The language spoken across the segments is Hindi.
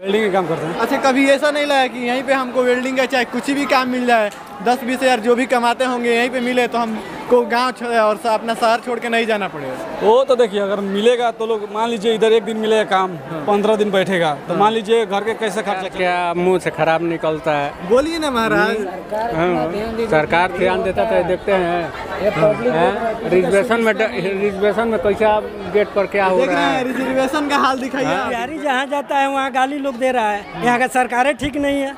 वेल्डिंग का काम करते हैं। अच्छा कभी ऐसा नहीं लगा कि यहीं पे हमको वेल्डिंग का चाहे कुछ भी काम मिल जाए, दस बीस हज़ार जो भी कमाते होंगे, यहीं पे मिले तो हमको गाँव और सा- अपना शहर छोड़ के नहीं जाना पड़ेगा। वो तो देखिए अगर मिलेगा तो लोग मान लीजिए इधर एक दिन मिलेगा काम पंद्रह दिन बैठेगा तो मान लीजिए घर के कैसे खर्चा? क्या मुँह से खराब निकलता है? बोलिए ना महाराज। हाँ, सरकार ध्यान देता तो देखते हैं। हैं? रिजर्वेशन में रिजर्वेशन में कैसे आप गेट पर क्या हो रहा है? रिजर्वेशन का हाल दिखाइए। बिहारी जहाँ जाता है वहाँ गाली लोग दे रहा है। यहाँ का सरकारें ठीक नहीं है।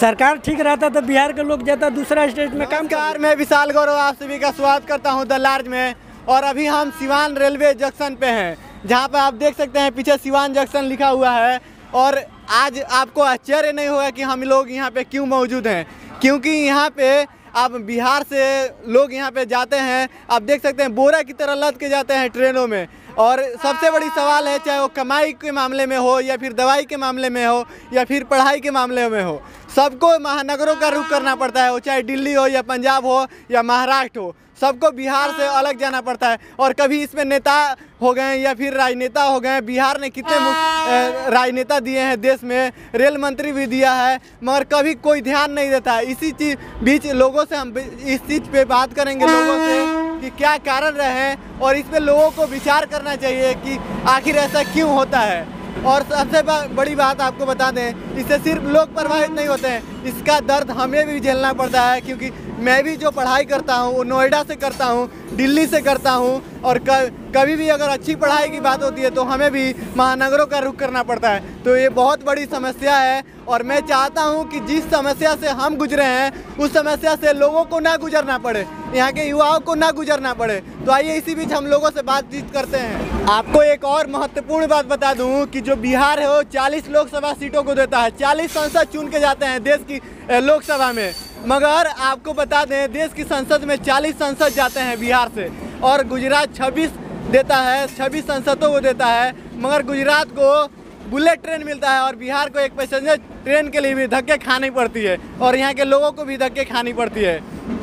सरकार ठीक रहता तो बिहार के लोग जाता दूसरा स्टेट में काम नमस्कार मैं विशाल गौरव आप सभी का स्वागत करता हूँ द लार्ज में, और अभी हम सिवान रेलवे जंक्शन पे हैं, जहाँ पे आप देख सकते हैं पीछे सिवान जंक्शन लिखा हुआ है, और आज आपको आश्चर्य नहीं होगा कि हम लोग यहाँ पे क्यों मौजूद हैं, क्योंकि यहाँ पे आप बिहार से लोग यहाँ पे जाते हैं, आप देख सकते हैं बोरा की तरह लद के जाते हैं ट्रेनों में, और सबसे बड़ी सवाल है चाहे वो कमाई के मामले में हो, या फिर दवाई के मामले में हो, या फिर पढ़ाई के मामले में हो, सबको महानगरों का रुख करना पड़ता है, वो चाहे दिल्ली हो, या पंजाब हो, या महाराष्ट्र हो। सबको बिहार से अलग जाना पड़ता है। और कभी इसमें नेता हो गए या फिर राजनेता हो गए बिहार ने कितने राजनेता दिए हैं देश में रेल मंत्री भी दिया है मगर कभी कोई ध्यान नहीं देता। है इसी चीज़ बीच लोगों से हम इस चीज़ पे बात करेंगे लोगों से कि क्या कारण रहे और इस पे लोगों को विचार करना चाहिए कि आखिर ऐसा क्यों होता है। और सबसे बड़ी बात आपको बता दें इससे सिर्फ़ लोग प्रभावित नहीं होते हैं। इसका दर्द हमें भी झेलना पड़ता है क्योंकि मैं भी जो पढ़ाई करता हूँ, वो नोएडा से करता हूँ, दिल्ली से करता हूँ, और कभी भी अगर अच्छी पढ़ाई की बात होती है तो हमें भी महानगरों का रुख करना पड़ता है। तो ये बहुत बड़ी समस्या है, और मैं चाहता हूँ कि जिस समस्या से हम गुजरे हैं, उस समस्या से लोगों को ना गुजरना पड़े। यहाँ के युवाओं को ना गुजरना पड़े। तो आइए इसी बीच हम लोगों से बातचीत करते हैं। आपको एक और महत्वपूर्ण बात बता दूँ कि जो बिहार है, वो 40 लोकसभा सीटों को देता है। 40 संसद चुन के जाते हैं देश की लोकसभा में। मगर आपको बता दें, देश की संसद में 40 संसद जाते हैं बिहार से और गुजरात 26 देता है 26 संसदों को देता है, मगर गुजरात को बुलेट ट्रेन मिलता है और बिहार को एक पैसेंजर ट्रेन के लिए भी धक्के खानी पड़ती है और यहाँ के लोगों को भी धक्के खानी पड़ती है।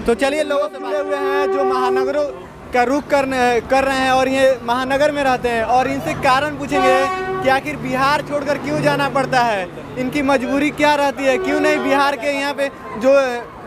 तो चलिए लोगों से मिले हुए हैं जो महानगरों का रुख कर कर रहे हैं और ये महानगर में रहते हैं और इनसे कारण पूछेंगे कि आखिर बिहार छोड़कर क्यों जाना पड़ता है? इनकी मजबूरी क्या रहती है? क्यों नहीं बिहार के यहाँ पे जो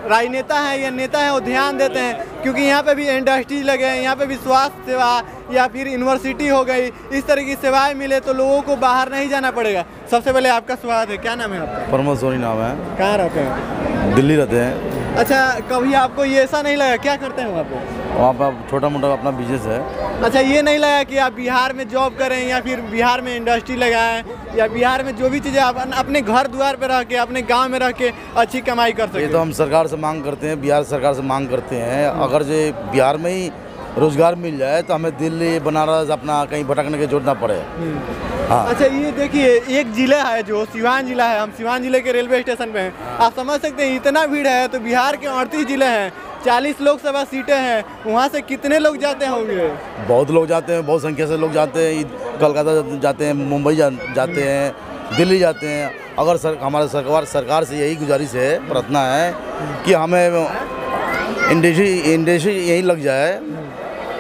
राजनेता हैं या नेता हैं वो ध्यान देते हैं क्योंकि यहाँ पे भी इंडस्ट्रीज़ लगे हैं यहाँ पे भी स्वास्थ्य सेवा या फिर यूनिवर्सिटी हो गई इस तरह की सेवाएँ मिले तो लोगों को बाहर नहीं जाना पड़ेगा। सबसे पहले आपका स्वागत है क्या नाम है आपका? परमोद सोनी नाम है। कहाँ रहते हैं? दिल्ली रहते हैं। अच्छा कभी आपको ये ऐसा नहीं लगा? क्या करते हैं वहाँ पे? वहाँ पर छोटा मोटा अपना बिज़नेस है। अच्छा ये नहीं लगा कि आप बिहार में जॉब करें या फिर बिहार में इंडस्ट्री लगाएँ या बिहार में जो भी चीज़ें आप अपने घर द्वार पर रह के अपने गाँव में रह के अच्छी कमाई कर सकते ये तो हम सरकार से मांग करते हैं बिहार सरकार से मांग करते हैं। अगर जो बिहार में ही रोज़गार मिल जाए तो हमें दिल्ली बनारस अपना कहीं भटकने की ज़रूरत ना पड़े। हाँ। अच्छा ये देखिए एक जिला है जो सिवान जिला है हम सिवान ज़िले के रेलवे स्टेशन पे हैं। आप समझ सकते हैं इतना भीड़ है तो बिहार के अड़तीस ज़िले हैं चालीस लोकसभा सीटें हैं वहाँ से कितने लोग जाते होंगे? बहुत लोग जाते हैं बहुत संख्या से लोग जाते हैं कलकत्ता जाते हैं मुंबई जाते हैं दिल्ली जाते हैं। अगर सर हमारे सरकार सरकार से यही गुजारिश है प्रार्थना है कि हमें इंडस्ट्री इंडस्ट्री यहीं लग जाए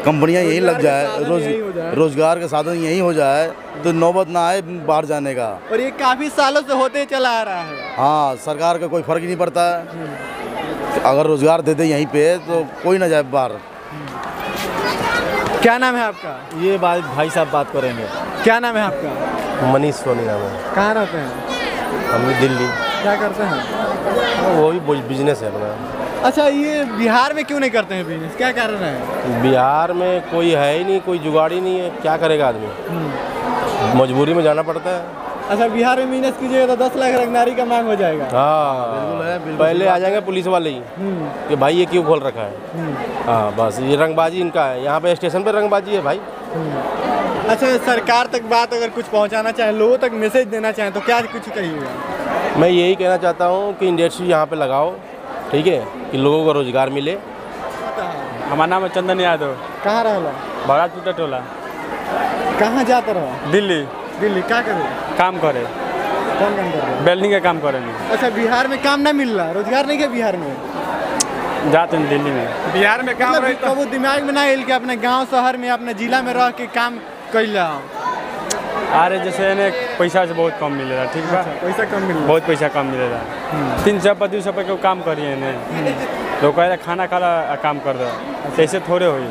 कंपनियाँ यहीं लग जाए रोज़गार के रोज साधन यहीं हो जाए। रोज़गार के साधन यहीं हो जाए तो नौबत ना आए बाहर जाने का। और ये काफ़ी सालों से होते चला आ रहा है। हाँ सरकार का कोई फ़र्क ही नहीं पड़ता। है अगर रोज़गार दे दे यहीं पे तो कोई ना जाए बाहर। क्या नाम है आपका? ये बात भाई साहब बात करेंगे। क्या नाम है आपका? मनीष सोनी नाम है। कहाँ रहते हैं? हम दिल्ली। क्या करते हैं? वो भी बिज़नेस है अपना। अच्छा ये बिहार में क्यों नहीं करते हैं बिज़नेस क्या कारण है? बिहार में कोई है ही नहीं कोई जुगाड़ी नहीं है। क्या करेगा आदमी? मजबूरी में जाना पड़ता है। अच्छा बिहार में बिज़नेस कीजिएगा तो दस लाख रंगनारी का मांग हो जाएगा। हाँ। पहले आ जाएँगे पुलिस वाले ही। कि भाई ये क्यों खोल रखा है? हाँ बस ये रंगबाजी इनका है। यहाँ पे स्टेशन पे रंगबाजी है भाई। अच्छा सरकार तक बात अगर कुछ पहुँचाना चाहे लोगों तक मैसेज देना चाहें तो क्या कुछ कहिएगा? मैं यही कहना चाहता हूँ कि इंडस्ट्री यहाँ पे लगाओ। ठीक है कि लोगों को रोज़गार मिले। हमारा नाम है चंदन यादव। कहाँ रहला? बड़ा टूटा टोला। कहाँ जाता रहो? दिल्ली। दिल्ली क्या करे? काम करे। कौन काम कर? रहे वेल्डिंग का काम करेंगे हो अच्छा बिहार में काम ना मिल रहा रोज़गार नहीं क्या बिहार में? जाते हैं दिल्ली में। बिहार में काम मतलब कबो दिमाग में ना आयल कि अपने गाँव शहर में अपने जिला में रह के काम कैल अरे जैसे इन्हें पैसा से बहुत कम मिलेगा ठीक बा? पैसा कम मिल बहुत पैसा कम मिलेगा तीन सौ पच्चीस सौ के काम करिए इन्हें तो कहे खाना खाला काम कर दो। ऐसे थोड़े हुई।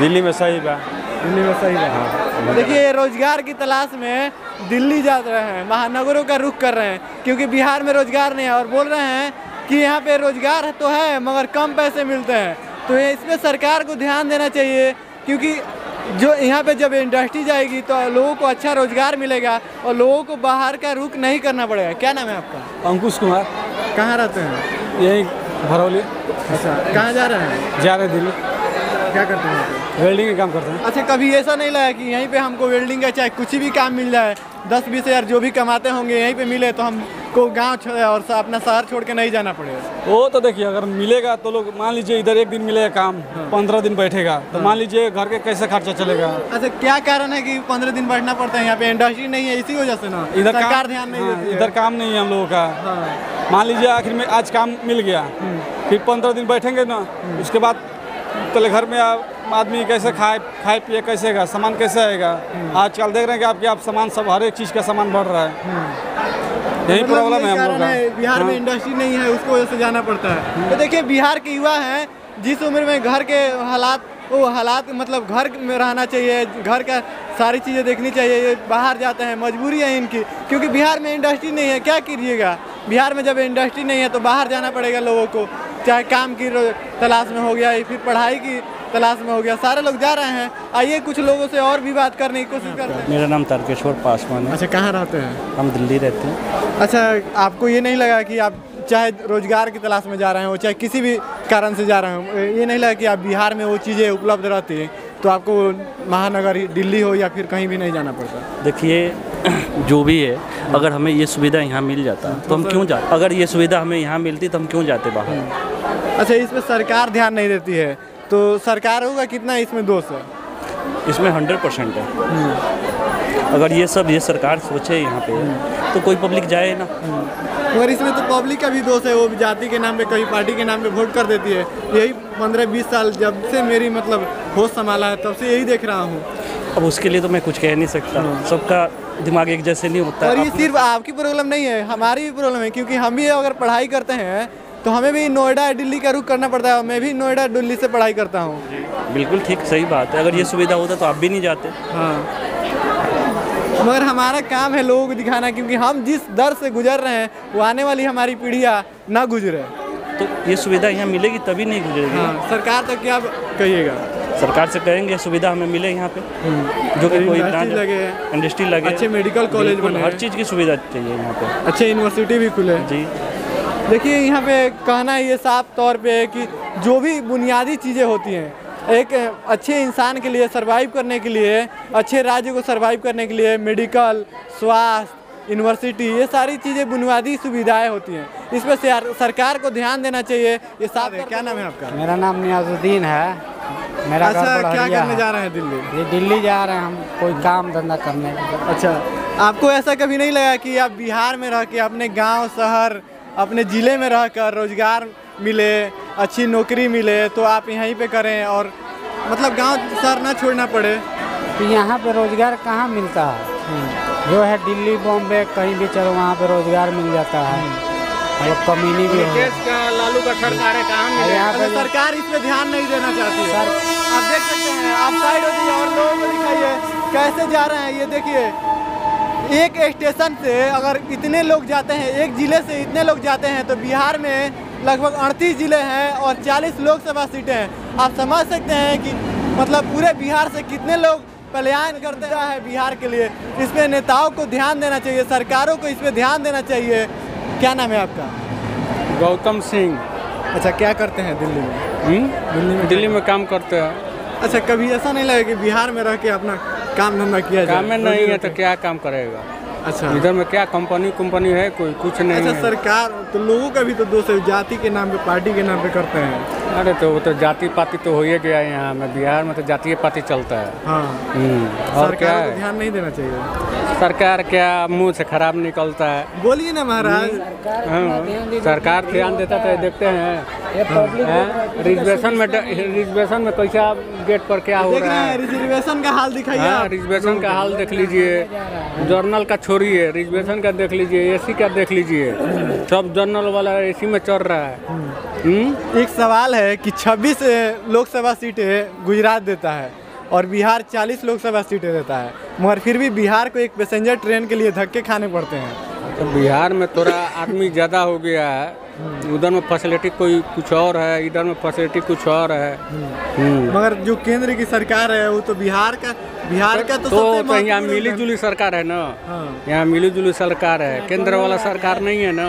दिल्ली में सही बा। दिल्ली में सही है। देखिए रोज़गार की तलाश में दिल्ली जा रहे हैं महानगरों का रुख कर रहे हैं क्योंकि बिहार में रोज़गार नहीं है और बोल रहे हैं कि यहाँ पे रोज़गार तो है मगर कम पैसे मिलते हैं। तो इस पे सरकार को ध्यान देना चाहिए क्योंकि जो यहाँ पे जब इंडस्ट्री जाएगी तो लोगों को अच्छा रोज़गार मिलेगा और लोगों को बाहर का रुख नहीं करना पड़ेगा। क्या नाम है आपका? अंकुश कुमार। कहाँ रहते हैं? यही भरौली। अच्छा कहाँ जा रहे हैं? जा रहे दिल्ली। क्या करते हैं? वेल्डिंग का काम करते हैं। अच्छा कभी ऐसा नहीं लगा कि यहीं पे हमको वेल्डिंग का चाहे कुछ भी काम मिल जाए दस बीस हज़ार जो भी कमाते होंगे यहीं पे मिले तो हमको गाँव और सा- अपना शहर छोड़ के नहीं जाना पड़ेगा। वो तो देखिए अगर मिलेगा तो लोग मान लीजिए इधर एक दिन मिलेगा काम पंद्रह दिन बैठेगा तो मान लीजिए घर के कैसे खर्चा चलेगा? अच्छा क्या कारण है कि पंद्रह दिन बैठना पड़ता है? यहाँ पे इंडस्ट्री नहीं है इसी वजह से ना? इधर सरकार ध्यान नहीं हाँ, है। इधर काम नहीं है हम लोगों का। हाँ। मान लीजिए आखिर में आज काम मिल गया फिर पंद्रह दिन बैठेंगे ना उसके बाद पहले घर में आदमी कैसे खाए खाए पिए कैसे का सामान कैसे आएगा? आजकल देख रहे हैं कि आपके आप सामान सब हर एक चीज़ का सामान बढ़ रहा है। यही मतलब प्रॉब्लम यही है हम कारण लोग का। है, बिहार में हाँ। इंडस्ट्री नहीं है उसको वजह से जाना पड़ता है। तो देखिए बिहार के युवा हैं जिस उम्र में घर के हालात वो हालात मतलब घर में रहना चाहिए घर का सारी चीज़ें देखनी चाहिए ये बाहर जाते हैं मजबूरी है इनकी क्योंकि बिहार में इंडस्ट्री नहीं है क्या कीजिएगा? बिहार में जब इंडस्ट्री नहीं है तो बाहर जाना पड़ेगा लोगों को चाहे काम की तलाश में हो गया या फिर पढ़ाई की तलाश में हो गया। सारे लोग जा रहे हैं। आइए कुछ लोगों से और भी बात करने की कोशिश करते हैं। मेरा नाम तारकेश्वर पासवान है। अच्छा कहाँ रहते हैं? हम दिल्ली रहते हैं। अच्छा आपको ये नहीं लगा कि आप चाहे रोज़गार की तलाश में जा रहे हो चाहे किसी भी कारण से जा रहे हो ये नहीं लगा कि आप बिहार में वो चीज़ें उपलब्ध रहती हैं तो आपको महानगर दिल्ली हो या फिर कहीं भी नहीं जाना पड़ता? देखिए जो भी है अगर हमें ये सुविधा यहाँ मिल जाता तो हम क्यों जाते अगर ये सुविधा हमें यहाँ मिलती तो हम क्यों जाते बाहर? अच्छा इस पर सरकार ध्यान नहीं देती है। तो सरकार होगा कितना इसमें दोष है? इसमें हंड्रेड परसेंट है। अगर ये सब ये सरकार सोचे यहाँ पे तो कोई पब्लिक जाए ना। मगर इसमें तो पब्लिक का भी दोष है वो जाति के नाम पे कहीं पार्टी के नाम पे वोट कर देती है। यही पंद्रह बीस साल जब से मेरी मतलब होश संभाला है तब से यही देख रहा हूँ। अब उसके लिए तो मैं कुछ कह नहीं सकता। सबका दिमाग एक जैसे नहीं होता। और ये सिर्फ़ आपकी प्रॉब्लम नहीं है हमारी भी प्रॉब्लम है क्योंकि हम भी अगर पढ़ाई करते हैं तो हमें भी नोएडा दिल्ली का रुख करना पड़ता है। मैं भी नोएडा दिल्ली से पढ़ाई करता हूँ। बिल्कुल ठीक सही बात है। अगर ये सुविधा होता तो आप भी नहीं जाते। हाँ। मगर हमारा काम है लोगों को दिखाना क्योंकि हम जिस दर से गुजर रहे हैं वो आने वाली हमारी पीढ़ियाँ ना गुजरे तो ये सुविधा यहाँ मिलेगी तभी नहीं गुजरेगी हाँ सरकार तक क्या कहिएगा? सरकार से कहेंगे सुविधा हमें मिले यहाँ पे। जो कि कोई लगे इंडस्ट्री लगे अच्छे मेडिकल कॉलेज बने हर चीज़ की सुविधा चाहिए यहाँ पे। अच्छे यूनिवर्सिटी भी खुले जी। देखिए यहाँ पे कहना ये साफ़ तौर पे है कि जो भी बुनियादी चीज़ें होती हैं एक अच्छे इंसान के लिए सरवाइव करने के लिए अच्छे राज्य को सरवाइव करने के लिए मेडिकल स्वास्थ्य यूनिवर्सिटी ये सारी चीज़ें बुनियादी सुविधाएँ होती हैं। इस पर सरकार को ध्यान देना चाहिए ये साफ़ क्या नाम है आपका? मेरा नाम नियाजुद्दीन है। मेरा अच्छा क्या करने जा रहे हैं दिल्ली? ये दिल्ली जा रहे हैं हम कोई काम धंधा करने अच्छा आपको ऐसा कभी नहीं लगा कि आप बिहार में रह के अपने गाँव शहर अपने ज़िले में रहकर रोज़गार मिले अच्छी नौकरी मिले तो आप यहीं पे करें और मतलब गाँव शहर ना छोड़ना पड़े। तो यहाँ पे रोज़गार कहाँ मिलता है? जो है दिल्ली बॉम्बे कहीं भी चलो वहाँ पे रोज़गार मिल जाता है। और कमीनी भी हो। लालू का सरकार है कहाँ मिले? यहाँ पे सरकार इस पे ध्यान नहीं देना चाहती है। आप देख सकते हैं आप साइड हो जाइए और लोगों को दिखाइए कैसे जा रहे हैं ये देखिए। एक स्टेशन से अगर इतने लोग जाते हैं एक ज़िले से इतने लोग जाते हैं तो बिहार में लगभग अड़तीस ज़िले हैं और 40 लोकसभा सीटें हैं। आप समझ सकते हैं कि मतलब पूरे बिहार से कितने लोग पलायन करते हैं बिहार के लिए। इस पर नेताओं को ध्यान देना चाहिए सरकारों को इस पर ध्यान देना चाहिए। क्या नाम है आपका? गौतम सिंह। अच्छा क्या करते हैं दिल्ली में? हम्म? दिल्ली में दिल्ली में काम करते हैं। अच्छा कभी ऐसा नहीं लगा कि बिहार में रह के अपना काम धंधा किया जाए। काम में नहीं है तो क्या काम करेगा? अच्छा। इधर में क्या कंपनी कंपनी है? कोई कुछ नहीं अच्छा सरकार तो लोगों का भी तो दोष है जाति के नाम पे पार्टी के नाम पे करते हैं। अरे तो वो तो जाति पाति तो हो ही गया है यहाँ में बिहार में तो जातीय पाति चलता है। हाँ। हम्म, और क्या सरकार को है? ध्यान नहीं देना चाहिए। सरकार क्या मुँह से खराब निकलता है? बोलिए ना महाराज। हाँ, सरकार ध्यान देता तो देखते हैं। हैं? रिजर्वेशन में रिजर्वेशन में कैसा गेट पर क्या हो रहा है? रिजर्वेशन का हाल दिखाइए हाँ रिजर्वेशन का हाल देख लीजिए। जर्नल का छोड़िए रिजर्वेशन का देख लीजिए एसी का देख लीजिए। सब जर्नल वाला एसी में चल रहा है। हम्म? एक सवाल है कि 26 लोकसभा सीटें गुजरात देता है और बिहार 40 लोकसभा सीटें देता है। मगर फिर भी बिहार को एक पैसेंजर ट्रेन के लिए धक्के खाने पड़ते हैं। तो बिहार में थोड़ा आदमी ज़्यादा हो गया है। उधर में फैसिलिटी कोई कुछ और है? इधर में फैसिलिटी कुछ और है? हम्म। मगर जो केंद्र की सरकार है वो तो बिहार का बिहार का तो, तो तो यहाँ मिली जुली सरकार है ना? हाँ। यहाँ मिली जुली सरकार है। केंद्र वाला सरकार नहीं है ना?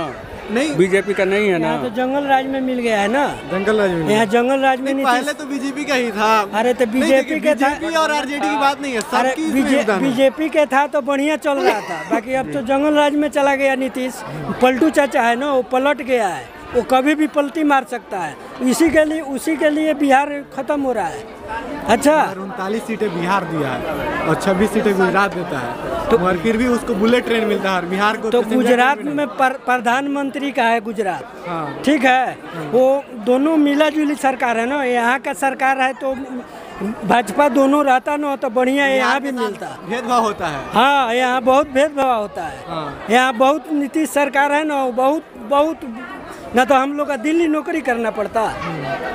नहीं। बीजेपी का नहीं है ना। तो जंगल राज में मिल गया है ना। जंगल राज में यहाँ जंगल राज में नहीं, पहले तो बीजेपी का ही था। अरे तो बीजेपी के था। और आरजेडी की बात नहीं है। बीजेपी के था तो बढ़िया चल रहा था। बाकी अब तो जंगल राज में चला गया नीतीश। पलटू चाचा है ना वो पलट गया है। वो कभी भी पलटी मार सकता है। इसी के लिए उसी के लिए बिहार खत्म हो रहा है। अच्छा। उनतालीस सीटें बिहार दिया है और 26 सीटें गुजरात देता है। तो मगर फिर भी उसको बुलेट ट्रेन मिलता है बिहार को तो गुजरात में प्रधानमंत्री का है गुजरात। हाँ। ठीक है? वो दोनों मिला जुली सरकार है ना? यहाँ का सरकार है तो भाजपा दोनों रहता ना तो बढ़िया यहाँ भी मिलता। भेदभाव होता है। हाँ यहाँ बहुत भेदभाव होता है। हाँ। यहाँ बहुत नीतीश सरकार है ना बहुत बहुत ना तो हम लोग का दिल्ली नौकरी करना पड़ता।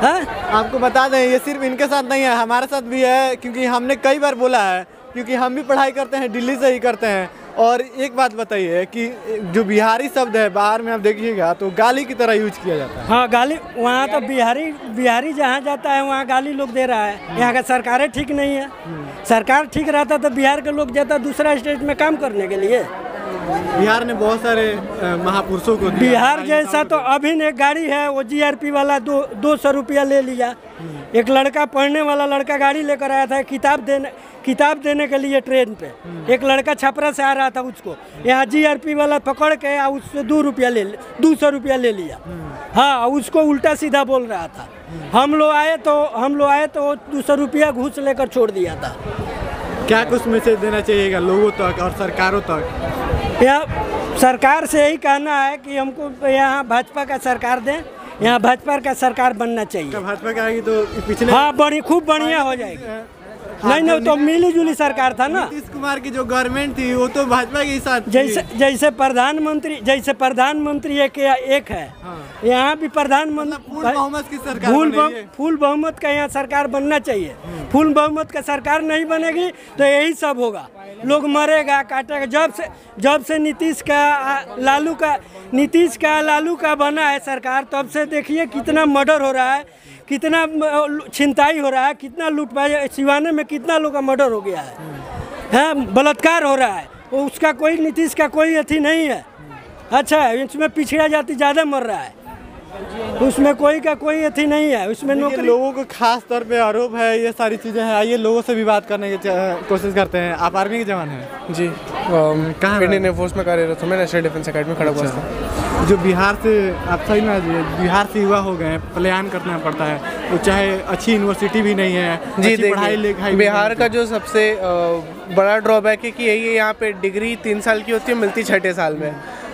है? आपको बता दें ये सिर्फ़ इनके साथ नहीं है हमारे साथ भी है क्योंकि हमने कई बार बोला है क्योंकि हम भी पढ़ाई करते हैं दिल्ली से ही करते हैं। और एक बात बताइए कि जो बिहारी शब्द है बाहर में आप देखिएगा तो गाली की तरह यूज़ किया जाता है। हाँ गाली वहाँ तो बिहारी बिहारी जहाँ जाता है वहाँ गाली लोग दे रहा है। यहाँ का सरकारें ठीक नहीं है। सरकार ठीक रहता तो बिहार के लोग जाता दूसरा स्टेट में काम करने के लिए। बिहार ने बहुत सारे महापुरुषों को बिहार जैसा तो अभी एक गाड़ी है वो जीआरपी वाला दो दो सौ रुपया ले लिया। एक लड़का पढ़ने वाला लड़का गाड़ी लेकर आया था किताब देने किताब देने के लिए ट्रेन पे। एक लड़का छपरा से आ रहा था उसको। यहाँ जीआरपी वाला पकड़ के आ उससे दो रुपया ले दो सौ रुपया ले लिया। हाँ उसको उल्टा सीधा बोल रहा था। हम लोग आए तो हम लोग आए तो दो सौ रुपया घूस लेकर छोड़ दिया था। क्या कुछ मैसेज देना चाहिएगा लोगों तक और सरकारों तक? यहाँ सरकार से यही कहना है कि हमको यहाँ भाजपा का सरकार दें यहाँ भाजपा का सरकार बनना चाहिए। भाजपा का आएगी तो पिछले हाँ बड़ी खूब बढ़िया हो जाएगी। नहीं नहीं तो मिली जुली सरकार था ना। नीतीश कुमार की जो गवर्नमेंट थी वो तो भाजपा के ही साथ जैसे जैसे प्रधानमंत्री जैसे प्रधानमंत्री एक एक है यहाँ भी प्रधानमंत्री फूल बहुमत की सरकार फुल फुल बहुमत का यहाँ सरकार बनना चाहिए। फूल बहुमत का सरकार नहीं बनेगी तो यही सब होगा। लोग मरेगा काटेगा। जब से जब से नीतीश का लालू का नीतीश का लालू का बना है सरकार तब से देखिए कितना मर्डर हो रहा है। कितना छिंताई हो रहा है, कितना लूटपाई सिवाने में कितना लोग का मर्डर हो गया है। हैं, बलात्कार हो रहा है उसका कोई नीतीश का कोई अथी नहीं है। अच्छा इसमें पिछड़ा जाति ज़्यादा मर रहा है। उसमें कोई का कोई अथी नहीं है उसमें नौकरी लोगों को खास तौर पे आरोप है ये सारी चीज़ें हैं। आइए लोगों से भी बात करने की कोशिश करते हैं। आप आर्मी के जवान हैं? जी। कहाँ इंडियन एयरफोर्स में कार्यरत हूँ। मैं नेशनल डिफेंस अकेडमी खड़ा हुआ था। जो बिहार से आप सही ना जी, बिहार से युवा हो गए हैं प्लान करना पड़ता है। तो चाहे अच्छी यूनिवर्सिटी भी नहीं है जी अच्छी पढ़ाई लिखाई बिहार का जो सबसे बड़ा ड्रॉबैक है कि यही है यहाँ पे डिग्री तीन साल की होती है मिलती छठे साल में।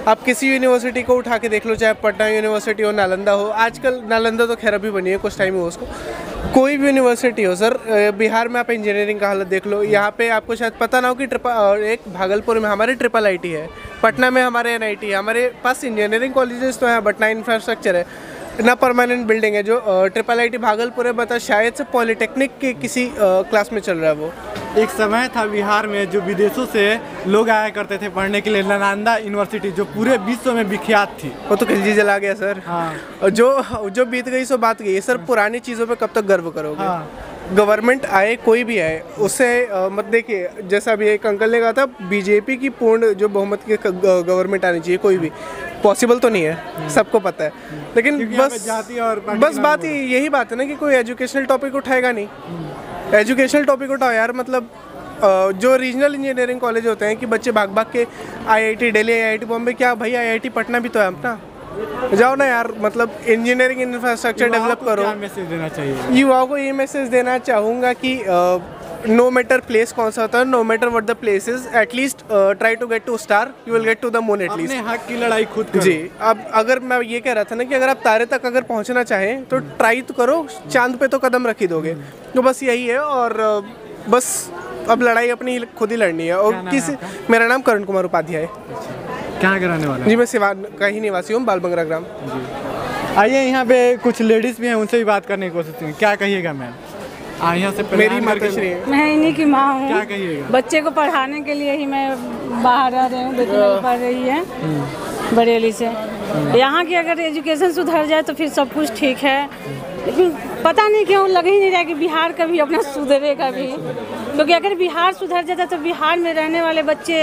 आप किसी यूनिवर्सिटी को उठा के देख लो, चाहे पटना यूनिवर्सिटी हो, नालंदा हो। आजकल नालंदा तो खैर अभी बनी है, कुछ टाइम हो उसको। कोई भी यूनिवर्सिटी हो सर बिहार में आप इंजीनियरिंग का हालत देख लो। यहाँ पे आपको शायद पता ना हो कि ट्रिपल और एक भागलपुर में हमारे ट्रिपल आईटी है, पटना में हमारे एनआईटी है, हमारे पास इंजीनियरिंग कॉलेजेस तो हैं बट ना इंफ्रास्ट्रक्चर है। ना परमानेंट बिल्डिंग है जो ट्रिपल आईटी भागलपुर है बता शायद से पॉलिटेक्निक के किसी क्लास में चल रहा है वो। एक समय था बिहार में जो विदेशों से लोग आया करते थे पढ़ने के लिए नालंदा यूनिवर्सिटी जो पूरे विश्व में विख्यात थी। वो तो खिलजी जला गया सर। हाँ। जो जो बीत गई सो बात गई। सर पुरानी चीज़ों पे कब तक गर्व करोगे? हाँ। गवर्नमेंट आए कोई भी आए उससे मत देखिए जैसा अभी एक अंकल ने कहा था बीजेपी की पूर्ण जो बहुमत की गवर्नमेंट आनी चाहिए कोई भी। पॉसिबल तो नहीं है सबको पता है। लेकिन बस जाति और बस बात ही। यही बात है ना कि कोई एजुकेशनल टॉपिक उठाएगा नहीं। एजुकेशनल टॉपिक उठाओ यार मतलब जो रीजनल इंजीनियरिंग कॉलेज होते हैं कि बच्चे भाग भाग के आईआईटी दिल्ली आईआईटी बॉम्बे क्या भाई आईआईटी पटना भी तो है अपना। जाओ ना यार मतलब इंजीनियरिंग इंफ्रास्ट्रक्चर डेवलप करो। मैसेज देना चाहिए? युवाओं को ये मैसेज देना चाहूँगा कि नो मैटर प्लेस कौन सा होता है no matter what the place is at least try to get to star you will get to the moon अपने एटलीस्ट हक की लड़ाई खुद करो। जी अब अगर मैं ये कह रहा था ना कि अगर आप तारे तक अगर पहुँचना चाहें तो ट्राई तो करो चाँद पे तो कदम रख ही दोगे। तो बस यही है और बस अब लड़ाई अपनी खुद ही लड़नी है। और किसी मेरा नाम करण कुमार उपाध्याय कहाँ के रहने वाले जी मैं सिवान का ही निवासी हूँ बालबंगरा ग्राम। आइए यहाँ पे कुछ लेडीज़ भी हैं उनसे भी बात करने की कोशिश करेंगे। क्या कहिएगा मैम यहाँ से मेरी है मैं इन्हीं की माँ हूँ। क्या कहिएगा? बच्चे को पढ़ाने के लिए ही मैं बाहर आ रही हूँ बेटी मेरी पढ़ रही है बरेली से। यहाँ की अगर एजुकेशन सुधर जाए तो फिर सब कुछ ठीक है। लेकिन पता नहीं क्यों लग ही नहीं रहा कि बिहार कभी अपना सुधरेगा भी क्योंकि अगर बिहार सुधर जाता तो बिहार में रहने वाले बच्चे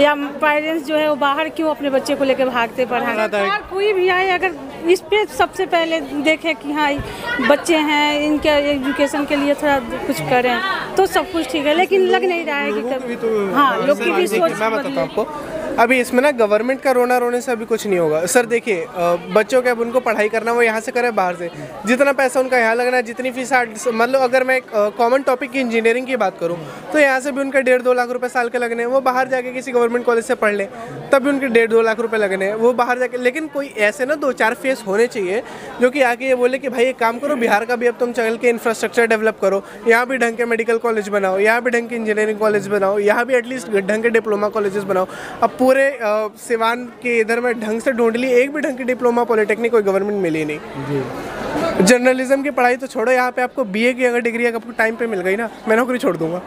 या पेरेंट्स जो है वो बाहर क्यों अपने बच्चे को लेकर भागते पढ़ाने? कोई भी आए अगर इस पे सबसे पहले देखें कि हाँ बच्चे हैं इनके एजुकेशन के लिए थोड़ा कुछ करें तो सब कुछ ठीक है लेकिन लग नहीं रहा है कि कभी हाँ लोग की भी सोच मैं बताता हूँ आपको अभी इसमें ना गवर्नमेंट का रोना रोने से अभी कुछ नहीं होगा। सर देखिए बच्चों के अब उनको पढ़ाई करना, वो यहाँ से करें बाहर से। जितना पैसा उनका यहाँ लगना है, जितनी फ़ीस मतलब अगर मैं कॉमन टॉपिक की इंजीनियरिंग की बात करूँ तो यहाँ से भी उनका डेढ़ दो लाख रुपये साल के लगने हैं। वो बाहर जाके किसी गवर्नमेंट कॉलेज से पढ़ लें, तब भी उनके डेढ़ दो लाख रुपये लगने हैं। वो बाहर जाके, लेकिन कोई ऐसे ना दो चार फेस होने चाहिए, जो कि आके ये बोले कि भाई एक काम करो, बिहार का भी अब तुम चल के इंफ्रास्ट्रक्चर डेवलप करो। यहाँ भी ढंग के मेडिकल कॉलेज बनाओ, यहाँ भी ढंग के इंजीनियरिंग कॉलेज बनाओ, यहाँ भी एटलीस्ट ढंग के डिप्लोमा कॉलेजेस बनाओ। अब पूरे अ, सिवान के इधर में ढंग से ढूंढ ली एक भी ढंग की डिप्लोमा पॉलिटेक्निक कोई गवर्नमेंट मिली नहीं। जर्नलिज्म की पढ़ाई तो छोड़ो यहाँ पे आपको बीए की अगर डिग्री आपको टाइम पे मिल गई ना मैं नौकरी छोड़ दूँगा।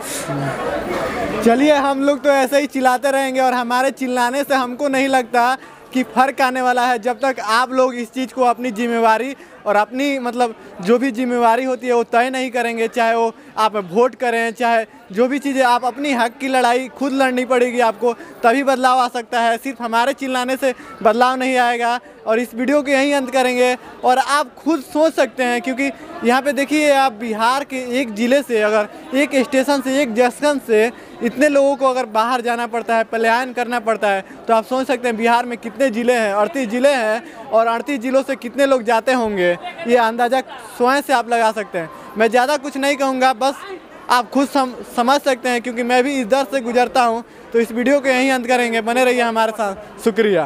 चलिए हम लोग तो ऐसे ही चिल्लाते रहेंगे और हमारे चिल्लाने से हमको नहीं लगता कि फ़र्क आने वाला है जब तक आप लोग इस चीज़ को अपनी जिम्मेवारी और अपनी मतलब जो भी जिम्मेवारी होती है वो तय नहीं करेंगे, चाहे वो आप वोट करें, चाहे जो भी चीज़ें, आप अपनी हक की लड़ाई खुद लड़नी पड़ेगी आपको, तभी बदलाव आ सकता है। सिर्फ़ हमारे चिल्लाने से बदलाव नहीं आएगा और इस वीडियो के यहीं अंत करेंगे। और आप खुद सोच सकते हैं, क्योंकि यहाँ पे देखिए, आप बिहार के एक ज़िले से, अगर एक स्टेशन से, एक जंक्शन से इतने लोगों को अगर बाहर जाना पड़ता है पलायन करना पड़ता है तो आप सोच सकते हैं बिहार में कितने ज़िले हैं अड़तीस ज़िले हैं और अड़तीस ज़िलों से कितने लोग जाते होंगे? ये अंदाज़ा स्वयं से आप लगा सकते हैं। मैं ज़्यादा कुछ नहीं कहूँगा बस आप खुद सम, समझ सकते हैं क्योंकि मैं भी इस दर से गुजरता हूँ तो इस वीडियो को यहीं अंत करेंगे। बने रहिए हमारे साथ। शुक्रिया।